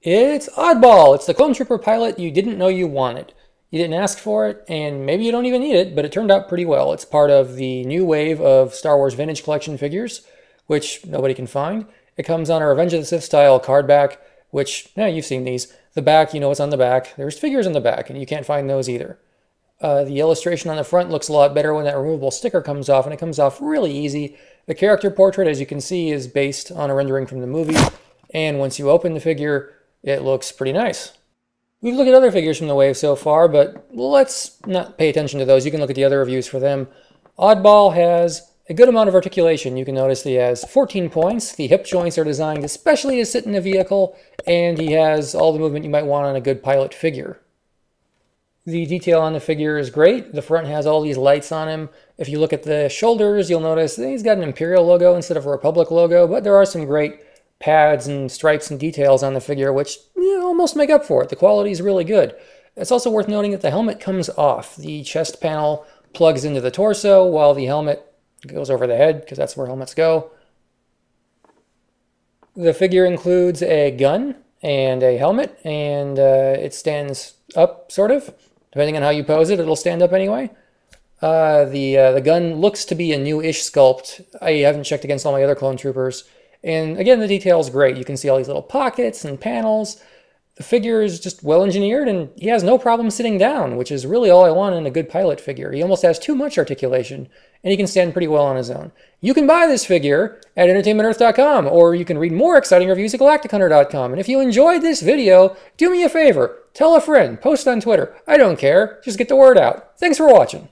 It's Oddball. It's the Clone Trooper pilot you didn't know you wanted. You didn't ask for it, and maybe you don't even need it, but it turned out pretty well. It's part of the new wave of Star Wars Vintage Collection figures, which nobody can find. It comes on a Revenge of the Sith style card back, which, yeah, you've seen these. The back, you know what's on the back. There's figures on the back, and you can't find those either. Uh, the illustration on the front looks a lot better when that removable sticker comes off, and it comes off really easy. The character portrait, as you can see, is based on a rendering from the movie, and once you open the figure, it looks pretty nice. We've looked at other figures from the wave so far, but let's not pay attention to those. You can look at the other reviews for them. Oddball has a good amount of articulation. You can notice he has 14 points. The hip joints are designed especially to sit in a vehicle, and he has all the movement you might want on a good pilot figure. The detail on the figure is great. The front has all these lights on him. If you look at the shoulders, you'll notice he's got an Imperial logo instead of a Republic logo, but there are some great pads and stripes and details on the figure, which you know, almost make up for it. The quality is really good. It's also worth noting that the helmet comes off. The chest panel plugs into the torso while the helmet goes over the head because that's where helmets go. The figure includes a gun and a helmet and uh, it stands up sort of. Depending on how you pose it, it'll stand up anyway. Uh, the, uh, the gun looks to be a new-ish sculpt. I haven't checked against all my other clone troopers. And again, the detail is great. You can see all these little pockets and panels. The figure is just well engineered and he has no problem sitting down, which is really all I want in a good pilot figure. He almost has too much articulation and he can stand pretty well on his own. You can buy this figure at entertainmentearth.com or you can read more exciting reviews at galactichunter.com. And if you enjoyed this video, do me a favor, tell a friend, post on Twitter. I don't care, just get the word out. Thanks for watching.